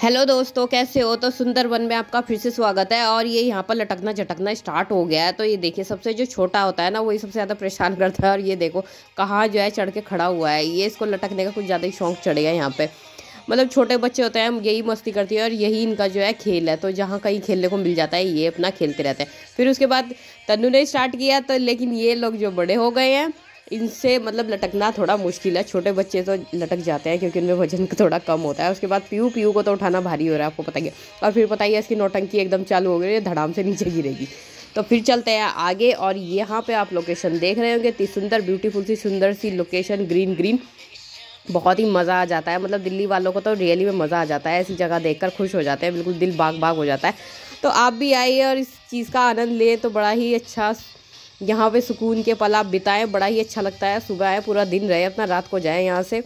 Hello दोस्तों, कैसे हो? तो सुंदर वन में आपका फिर से स्वागत है और ये यहाँ पर लटकना झटकना स्टार्ट हो गया है। तो ये देखिए, सबसे जो छोटा होता है ना वही सबसे ज़्यादा परेशान करता है। और ये देखो, कहाँ जो है चढ़ के खड़ा हुआ है। ये इसको लटकने का कुछ ज़्यादा ही शौक चढ़ेगा यहाँ पे। मतलब छोटे बच्चे होते हैं यही मस्ती करती है और यही इनका जो है खेल है। तो जहाँ कहीं खेलने को मिल जाता है, ये अपना खेलते रहते हैं। फिर उसके बाद तनु ने स्टार्ट किया तो लेकिन ये लोग जो बड़े हो गए हैं इनसे मतलब लटकना थोड़ा मुश्किल है। छोटे बच्चे तो लटक जाते हैं क्योंकि उनमें वज़न थोड़ा कम होता है। उसके बाद पीयू पीयू को तो उठाना भारी हो रहा है, आपको पता ही और फिर पता ही है, इसकी नौटंकी एकदम चालू हो गई है, धड़ाम से नीचे गिरेगी। तो फिर चलते हैं आगे और यहाँ पे आप लोकेशन देख रहे होंगे। इतनी सुंदर ब्यूटीफुल सी, सुंदर सी लोकेशन ग्रीन ग्रीन बहुत ही मज़ा आ जाता है। मतलब दिल्ली वालों को तो रियली में मज़ा आ जाता है। ऐसी जगह देखकर खुश हो जाते हैं। बिल्कुल दिल बाग बाग हो जाता है। तो आप भी आइए और इस चीज़ का आनंद लें तो बड़ा ही अच्छा यहाँ पे सुकून के पल आप बिताएँ, बड़ा ही अच्छा लगता है। सुबह आए, पूरा दिन रहे, अपना रात को जाएँ यहाँ से।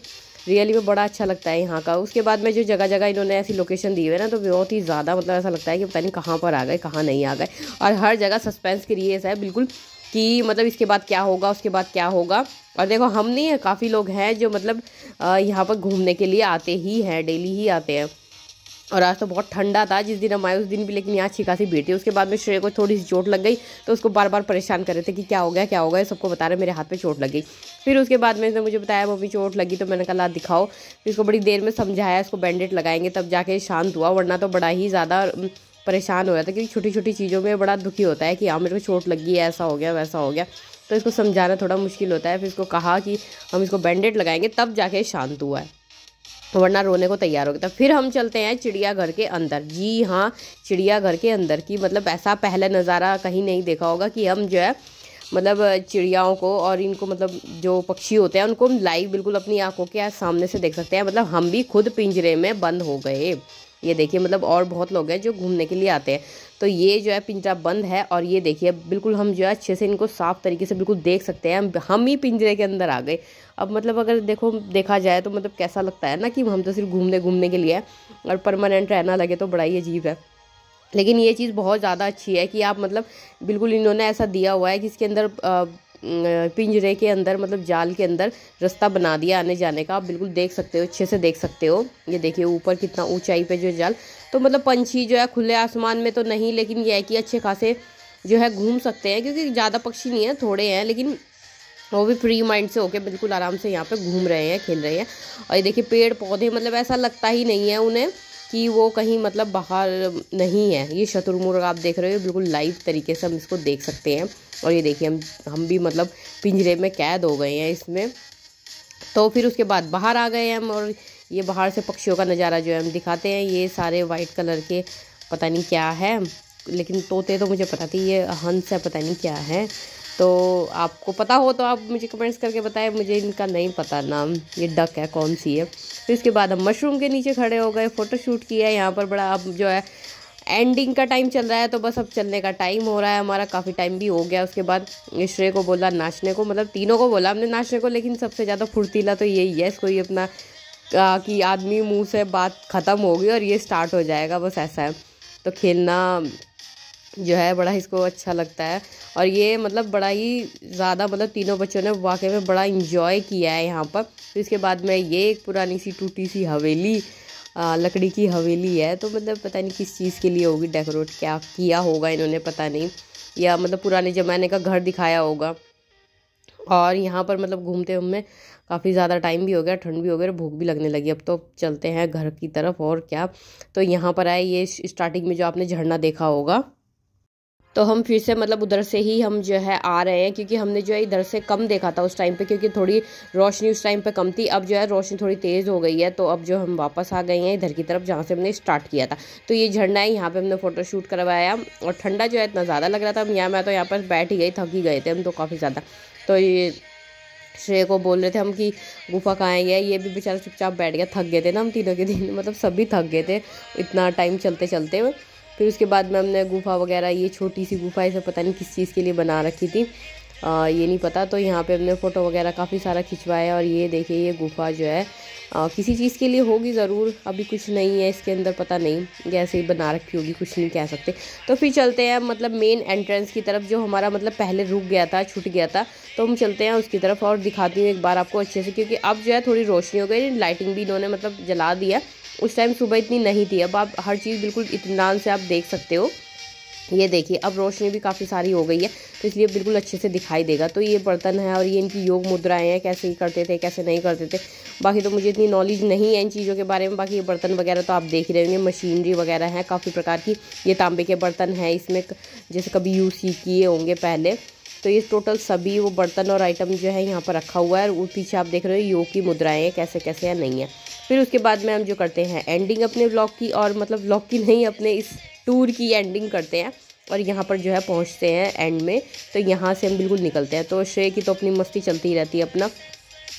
रियली में बड़ा अच्छा लगता है यहाँ का। उसके बाद में जो जगह जगह इन्होंने ऐसी लोकेशन दी हुई है ना तो बहुत ही ज़्यादा मतलब ऐसा लगता है कि पता नहीं कहाँ पर आ गए, कहाँ नहीं आ गए। और हर जगह सस्पेंस क्रिएस है बिल्कुल कि मतलब इसके बाद क्या होगा, उसके बाद क्या होगा। और देखो, हम नहीं काफ़ी लोग हैं जो मतलब यहाँ पर घूमने के लिए आते ही हैं डेली ही आते हैं। और आज तो बहुत ठंडा था, जिस दिन हम आए उस दिन भी, लेकिन यहाँ अच्छी खासी बेटी उसके बाद में श्रेय को थोड़ी सी चोट लग गई तो उसको बार बार परेशान कर रहे थे कि क्या हो गया, क्या हो गया सबको बता रहे, मेरे हाथ पे चोट लग। गई फिर उसके बाद में इसने मुझे बताया, मम्मी, चोट लगी तो मैंने कहा दिखाओ। फिर उसको बड़ी देर में समझाया, इसको बैंडेड लगाएँगे, तब जाके शांत हुआ, वरना तो बड़ा ही ज़्यादा परेशान हो रहा था क्योंकि छोटी छोटी चीज़ों में बड़ा दुखी होता है कि हाँ मेरे को चोट लगी है, ऐसा हो गया, वैसा हो गया। तो इसको समझाना थोड़ा मुश्किल होता है, फिर इसको कहा कि, हम इसको बैंडेड लगाएँगे, तब जाके शांत हुआ है। वरना रोने को तैयार हो गया था फिर हम चलते हैं चिड़ियाघर के अंदर। जी हाँ चिड़ियाघर के अंदर की मतलब ऐसा पहला नज़ारा कहीं नहीं देखा होगा कि हम जो है मतलब चिड़ियाओं को और इनको मतलब जो पक्षी होते हैं, उनको हम लाइव बिल्कुल अपनी आँखों के सामने से देख सकते हैं। मतलब हम भी खुद पिंजरे में बंद हो गए। ये देखिए मतलब और बहुत लोग हैं जो घूमने के लिए आते हैं। तो ये जो है पिंजरा बंद है और ये देखिए बिल्कुल हम जो है अच्छे से इनको साफ़ तरीके से बिल्कुल देख सकते हैं। हम ही पिंजरे के अंदर आ गए। अब मतलब अगर देखो, देखा जाए तो मतलब कैसा लगता है ना कि हम तो सिर्फ़ घूमने घूमने के लिए और परमानेंट रहना लगे तो बड़ा ही अजीब है। लेकिन ये चीज़ बहुत ज़्यादा अच्छी है कि आप मतलब बिल्कुल इन्होंने ऐसा दिया हुआ है कि इसके अंदर पिंजरे के अंदर मतलब जाल के अंदर रास्ता बना दिया आने जाने का। आप बिल्कुल देख सकते हो, अच्छे से देख सकते हो। ये देखिए, ऊपर कितना ऊंचाई पे जो जाल। तो मतलब पंछी जो है, खुले आसमान में तो नहीं, लेकिन ये है कि अच्छे खासे जो है घूम सकते हैं, क्योंकि ज़्यादा पक्षी नहीं है, थोड़े हैं, लेकिन वो भी फ्री माइंड से होके बिल्कुल आराम से यहाँ पे घूम रहे हैं, खेल रहे हैं। और ये देखिए पेड़ पौधे मतलब ऐसा लगता ही नहीं है उन्हें। कि वो कहीं मतलब बाहर नहीं है। ये शतुरमुर्ग आप देख रहे हो बिल्कुल लाइव तरीके से हम इसको देख सकते हैं। और ये देखिए, हम हम भी मतलब पिंजरे में कैद हो गए हैं इसमें। तो फिर उसके बाद बाहर आ गए हम और ये बाहर से पक्षियों का नज़ारा जो है हम दिखाते हैं। ये सारे वाइट कलर के पता नहीं क्या है, लेकिन तोते तो मुझे पता थी, ये हंस है, पता नहीं क्या है। तो आपको पता हो तो आप मुझे कमेंट्स करके बताएँ, मुझे इनका नहीं पता नाम। ये डक है, कौन सी है? फिर इसके बाद हम मशरूम के नीचे खड़े हो गए फ़ोटो शूट किया, यहाँ पर बड़ा अब जो है एंडिंग का टाइम चल रहा है तो बस अब चलने का टाइम हो रहा है हमारा, काफ़ी टाइम भी हो गया उसके बाद। श्रेय को बोला, नाचने को मतलब तीनों को बोला हमने नाचने को, लेकिन सबसे ज़्यादा फुर्तीला तो यही है, इसको ये अपना कि आदमी मुँह से बात ख़त्म होगी और ये स्टार्ट हो जाएगा, बस ऐसा है। तो खेलना जो है बड़ा इसको अच्छा लगता है। और ये मतलब बड़ा ही ज़्यादा मतलब तीनों बच्चों ने वाकई में बड़ा इंजॉय किया है यहाँ पर। फिर इसके बाद में ये एक पुरानी सी टूटी सी हवेली आ, लकड़ी की हवेली है। तो मतलब पता नहीं किस चीज़ के लिए होगी डेकोरेट क्या किया होगा इन्होंने पता नहीं। या मतलब पुराने ज़माने का घर दिखाया होगा। और यहाँ पर मतलब घूमते हमें काफ़ी ज़्यादा टाइम भी हो गया ठंड भी हो गया भूख भी लगने लगी। अब तो चलते हैं घर की तरफ़ और क्या। तो यहाँ पर आए ये स्टार्टिंग में जो आपने झरना देखा होगा। तो हम फिर से मतलब उधर से ही हम जो है आ रहे हैं, क्योंकि हमने जो है इधर से कम देखा था उस टाइम पे, क्योंकि थोड़ी रोशनी उस टाइम पे कम थी। अब जो है रोशनी थोड़ी तेज़ हो गई है तो अब जो हम वापस आ गए हैं इधर की तरफ़, जहाँ से हमने स्टार्ट किया था। तो ये झरना है, यहाँ पर हमने फ़ोटो शूट करवाया और ठंडा जो है इतना ज़्यादा लग रहा था। हम यहाँ मैं तो यहाँ पर बैठ ही गई, थक ही गए थे हम तो काफ़ी ज़्यादा। तो ये श्रेय को बोल रहे थे हम कि गुफा कहाँ है? ये भी बेचारा चुपचाप बैठ गया, थक गए थे ना हम तीनों के दिन। मतलब सभी थक गए थे, इतना टाइम चलते चलते फिर उसके बाद में हमने गुफा वगैरह ये छोटी सी गुफा इसे पता नहीं किस चीज़ के लिए बना रखी थी। आ, ये नहीं पता तो यहाँ पे हमने फ़ोटो वगैरह काफ़ी सारा खिंचवाया और ये देखिए ये गुफा जो है आ, किसी चीज़ के लिए होगी ज़रूर अभी कुछ नहीं है इसके अंदर पता नहीं ऐसे ही बना रखी होगी कुछ नहीं कह सकते। तो फिर चलते हैं मतलब मेन एंट्रेंस की तरफ़ जो हमारा मतलब पहले रुक गया था छूट गया था तो हम चलते हैं उसकी तरफ़ और दिखाती हूँ एक बार आपको अच्छे से क्योंकि अब जो है थोड़ी रोशनी हो गई लाइटिंग भी इन्होंने मतलब जला दिया उस टाइम सुबह इतनी नहीं थी। अब आप हर चीज़ बिल्कुल इतमान से आप देख सकते हो। ये देखिए, अब रोशनी भी काफ़ी सारी हो गई है तो इसलिए बिल्कुल अच्छे से दिखाई देगा। तो ये बर्तन है और ये इनकी योग मुद्राएँ हैं, कैसे ही करते थे, कैसे नहीं करते थे। बाकी तो मुझे इतनी नॉलेज नहीं है इन चीज़ों के बारे में। बाकी ये बर्तन वगैरह तो आप देख रहे होंगे, मशीनरी वगैरह है, काफ़ी प्रकार की ये तांबे के बर्तन हैं। इसमें जैसे कभी यूज़ किए होंगे पहले तो ये टोटल सभी वो बर्तन और आइटम जो है यहाँ पर रखा हुआ है और पीछे आप देख रहे हो, योग की मुद्राएँ कैसे कैसे या नहीं है। फिर उसके बाद में हम जो करते हैं एंडिंग अपने ब्लॉग की और मतलब ब्लॉग की नहीं, अपने इस टूर की एंडिंग करते हैं और यहाँ पर जो है पहुँचते हैं एंड में। तो यहाँ से हम बिल्कुल निकलते हैं। तो श्रेय की तो अपनी मस्ती चलती ही रहती है अपना।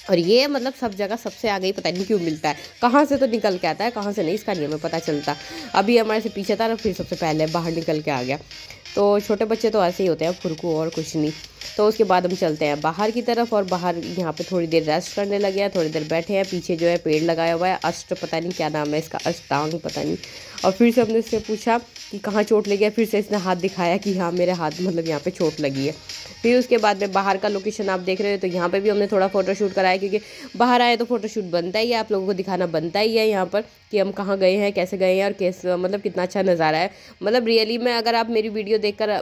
और ये मतलब सब जगह सबसे आगे ही पता नहीं क्यों मिलता है। कहाँ से तो निकल के आता है, कहाँ से नहीं, इसका नहीं हमें पता चलता। अभी हमारे से पीछे था ना, फिर सबसे पहले बाहर निकल के आ गया। तो छोटे बच्चे तो ऐसे ही होते हैं फुरकू और कुछ नहीं। तो उसके बाद हम चलते हैं बाहर की तरफ़ और बाहर यहाँ पे थोड़ी देर रेस्ट करने लगे हैं, थोड़ी देर बैठे हैं, पीछे जो है पेड़ लगाया हुआ है, अष्ट पता नहीं क्या नाम है इसका, अष्टांग पता नहीं। और फिर से हमने उससे पूछा कि कहाँ चोट लगी है, फिर से इसने हाथ दिखाया कि हाँ मेरे हाथ मतलब यहाँ पे चोट लगी है। फिर उसके बाद में बाहर का लोकेशन आप देख रहे हो तो यहाँ पे भी हमने थोड़ा फोटोशूट कराया, क्योंकि बाहर आए तो फोटोशूट बनता ही है, आप लोगों को दिखाना बनता ही है यहाँ पर कि हम कहाँ गए हैं, कैसे गए हैं और कैसे मतलब कितना अच्छा नज़ारा है। मतलब रियली में अगर आप मेरी वीडियो देखकर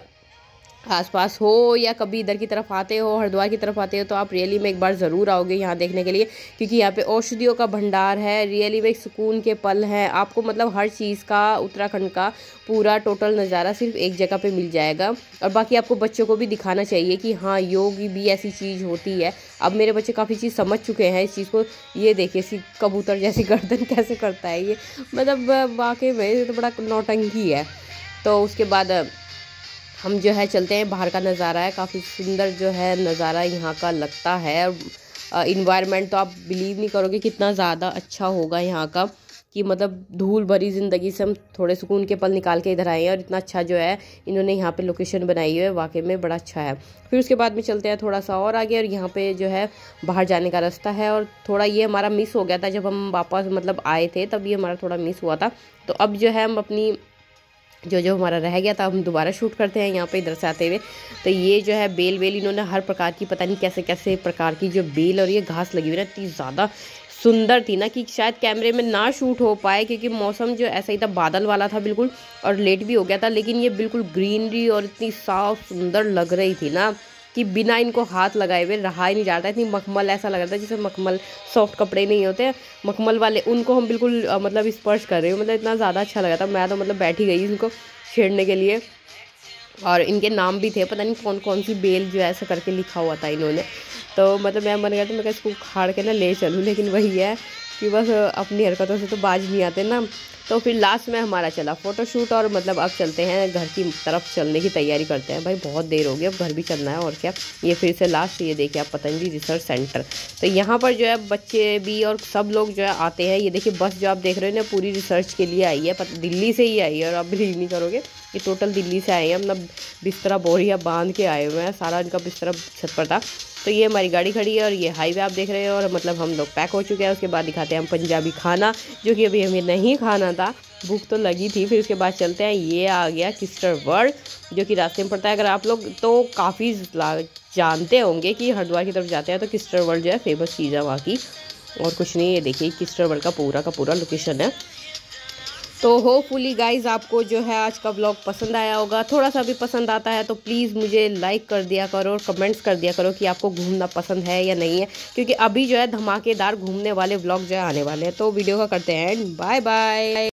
आसपास हो या कभी इधर की तरफ़ आते हो, हरिद्वार की तरफ़ आते हो तो आप रियली में एक बार ज़रूर आओगे यहाँ देखने के लिए, क्योंकि यहाँ पे औषधियों का भंडार है रियली में एक सुकून के पल हैं। आपको मतलब हर चीज़ का, उत्तराखंड का पूरा टोटल नज़ारा सिर्फ़ एक जगह पे मिल जाएगा। और बाकी आपको बच्चों को भी दिखाना चाहिए कि हाँ योग भी ऐसी चीज़ होती है। अब मेरे बच्चे काफ़ी चीज़ समझ चुके हैं इस चीज़ को। ये देखिए सी कबूतर जैसी गर्दन कैसे करता है ये। मतलब वाकई में तो बड़ा नौटंकी है। तो उसके बाद हम जो है चलते हैं बाहर का नज़ारा है, काफ़ी सुंदर जो है नज़ारा यहाँ का लगता है। इन्वायरमेंट तो आप बिलीव नहीं करोगे कितना ज़्यादा अच्छा होगा यहाँ का कि मतलब धूल भरी ज़िंदगी से हम थोड़े सुकून के पल निकाल के इधर आए हैं और इतना अच्छा जो है इन्होंने यहाँ पे लोकेशन बनाई है, वाकई में बड़ा अच्छा है। फिर उसके बाद में चलते हैं थोड़ा सा और आगे और यहाँ पे जो है बाहर जाने का रास्ता है और थोड़ा ये हमारा मिस हो गया था जब हम वापस मतलब आए थे, तब ये हमारा थोड़ा मिस हुआ था। तो अब जो है हम अपनी जो जो हमारा रह गया था, हम दोबारा शूट करते हैं यहाँ पे इधर से आते हुए। तो ये जो है बेल वेल इन्होंने हर प्रकार की, पता नहीं कैसे कैसे प्रकार की जो बेल और ये घास लगी हुई ना, इतनी ज़्यादा सुंदर थी ना कि शायद कैमरे में ना शूट हो पाए, क्योंकि मौसम जो ऐसा ही था, बादल वाला था बिल्कुल, और लेट भी हो गया था, लेकिन ये बिल्कुल ग्रीनरी और इतनी साफ़ सुंदर लग रही थी ना। कि बिना इनको हाथ लगाए हुए रहा ही नहीं जाता इतनी मखमल ऐसा लग रहा था जैसे मखमल सॉफ्ट कपड़े नहीं होते। मखमल वाले, उनको हम बिल्कुल मतलब स्पर्श कर रहे हो। मतलब इतना ज़्यादा अच्छा लगा था। मैं तो मतलब बैठी गई इनको छेड़ने के लिए। और इनके नाम भी थे, पता नहीं कौन कौन सी बेल जो ऐसा करके लिखा हुआ था इन्होंने। तो मतलब मैं मन गया तो मैं इसको खाड़ के ना ले चलूँ, लेकिन वही है कि बस अपनी हरकतों से तो बाज नहीं आते ना। तो फिर लास्ट में हमारा चला फ़ोटोशूट और मतलब अब चलते हैं घर की तरफ़ चलने की तैयारी करते हैं। भाई, बहुत देर हो गई अब घर भी चलना है और क्या? ये फिर से लास्ट ये देखिए आप पतंजलि रिसर्च सेंटर तो यहाँ पर जो है बच्चे भी और सब लोग जो है आते हैं। ये देखिए बस जो आप देख रहे हो ना, पूरी रिसर्च के लिए आई है दिल्ली से ही आई है और आप बिलीव नहीं करोगे। ये टोटल दिल्ली से आए हैं मतलब बिस्तरा बोरिया बाँध के आए हुए हैं, सारा इनका बिस्तरा छत पर था तो ये हमारी गाड़ी खड़ी है और ये हाईवे आप देख रहे हो और मतलब हम लोग पैक हो चुके हैं। उसके बाद दिखाते हैं हम पंजाबी खाना, जो कि अभी हमें नहीं खाना था भूख तो लगी थी। फिर उसके बाद चलते हैं। ये आ गया किस्टर वर्ल्ड जो कि रास्ते में पड़ता है। अगर आप लोग तो काफ़ी जानते होंगे कि हरिद्वार की तरफ़ जाते हैं तो किस्टर वर्ल्ड जो है फ़ेमस चीज़ है वहाँ की। और कुछ नहीं, ये देखिए किस्टर वर्ल्ड का पूरा का पूरा लोकेशन है। तो होपफुली गाइज़ आपको जो है आज का ब्लॉग पसंद आया होगा। थोड़ा सा भी पसंद आता है तो प्लीज़ मुझे लाइक कर दिया करो और कमेंट्स कर दिया करो कि आपको घूमना पसंद है या नहीं है। क्योंकि अभी जो है धमाकेदार घूमने वाले ब्लॉग जो है आने वाले हैं। तो वीडियो का करते हैं एंड बाय बाय